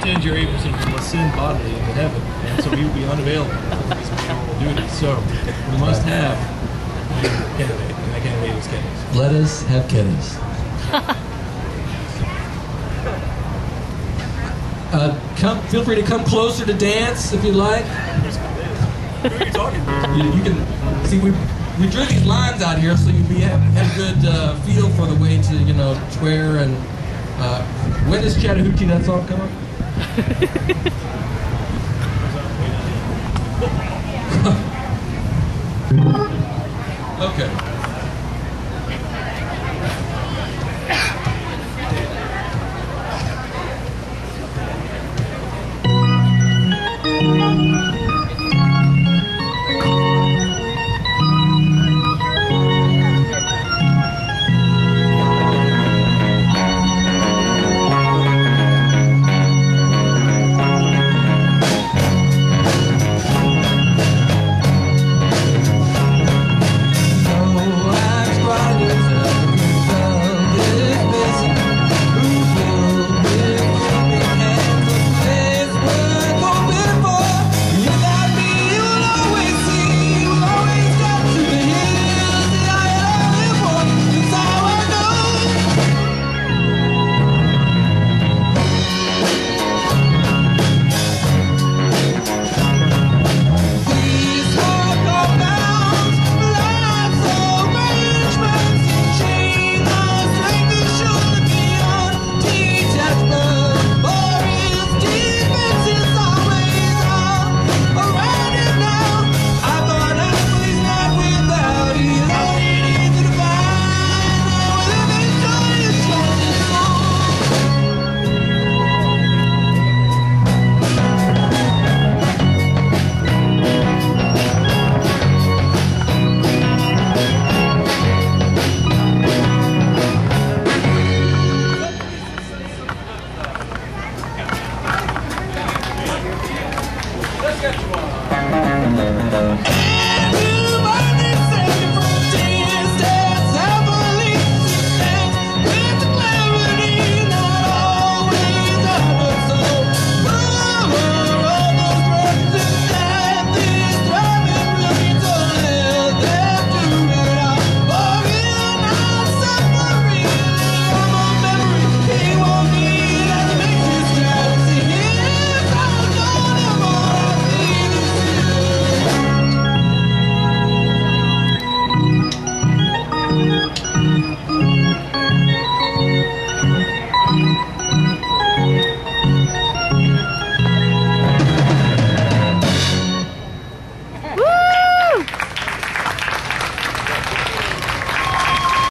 pretend you're Abramson will ascend bodily into heaven, and so he will be unavailable for his mayoral duties. So we must have a candidate, and that candidate is Kenny's. Let us have Kenny's. Uh, come, feel free to come closer to dance if you like. Who are you talking to? You, you can see we we drew these lines out here so you be have, have a good uh, feel for the way to you know swear and uh, when does Chattahoochee that song come up? okay. Thank.